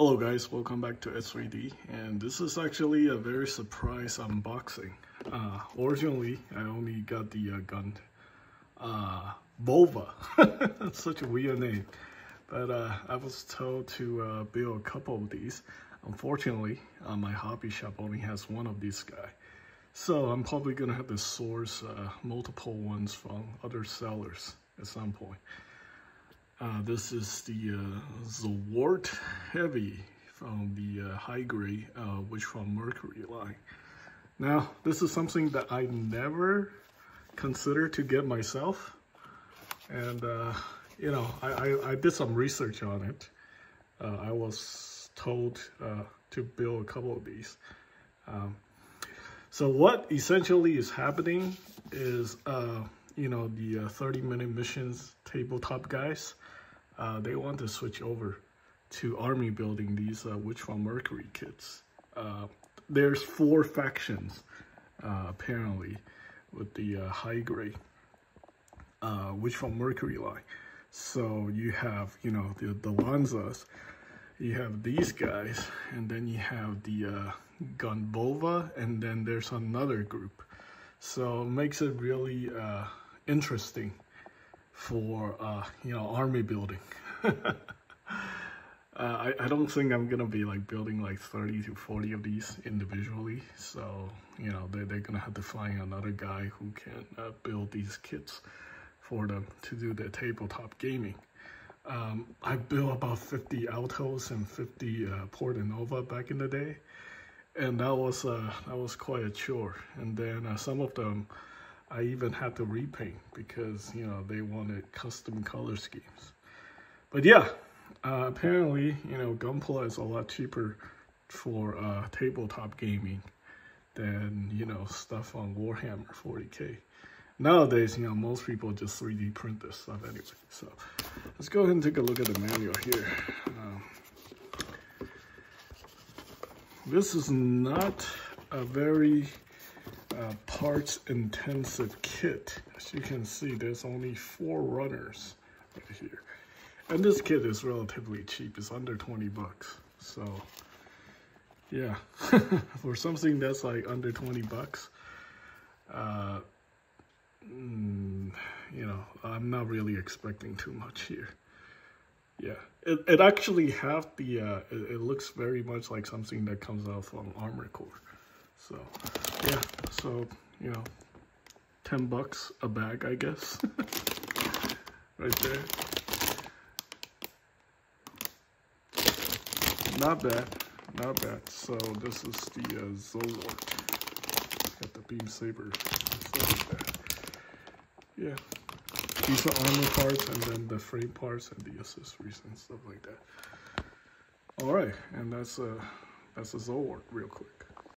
Hello guys, welcome back to S3D and this is actually a very surprise unboxing. Uh, originally, I only got the uh, gun uh, Volva, such a weird name, but uh, I was told to uh, build a couple of these. Unfortunately, uh, my hobby shop only has one of these guy. So I'm probably gonna have to source uh, multiple ones from other sellers at some point. Uh, this is the uh, Zowort Heavy from the uh, high grade uh, which from Mercury line. Now, this is something that I never considered to get myself. And, uh, you know, I, I, I, did some research on it. Uh, I was told uh, to build a couple of these. Um, so what essentially is happening is, you know, the 30 minute missions tabletop guys uh, they want to switch over to army building these uh, Witch from Mercury kits. Uh, there's four factions, uh, apparently, with the uh, high grade uh, Witch from Mercury line. So you have, you know, the, the Lanzas, you have these guys, and then you have the uh, Gundvolva, and then there's another group. So makes it really uh, interesting for, uh, you know, army building. uh, I, I don't think I'm gonna be like building like 30 to 40 of these individually. So, you know, they, they're gonna have to find another guy who can uh, build these kits for them to do their tabletop gaming. Um, I built about 50 Altos and 50 uh, Portanova back in the day. And that was, uh, that was quite a chore. And then uh, some of them, I even had to repaint because, you know, they wanted custom color schemes. But yeah, uh, apparently, you know, Gunpla is a lot cheaper for uh, tabletop gaming than, you know, stuff on Warhammer 40k. Nowadays, you know, most people just 3D print this stuff anyway. So let's go ahead and take a look at the manual here. Um, this is not a very uh, parts intensive kit. As you can see, there's only four runners right here. And this kit is relatively cheap. It's under 20 bucks. So yeah, for something that's like under 20 bucks, uh, mm, you know, I'm not really expecting too much here. Yeah, it, it actually have the, uh, it, it looks very much like something that comes out from Armored Core. So, yeah, so, you know, 10 bucks a bag, I guess. right there. Not bad, not bad. So this is the uh, Zowort. Got the beam saber. Yeah. These are armor parts and then the frame parts and the accessories and stuff like that. All right, and that's a uh, that's a Zowort real quick.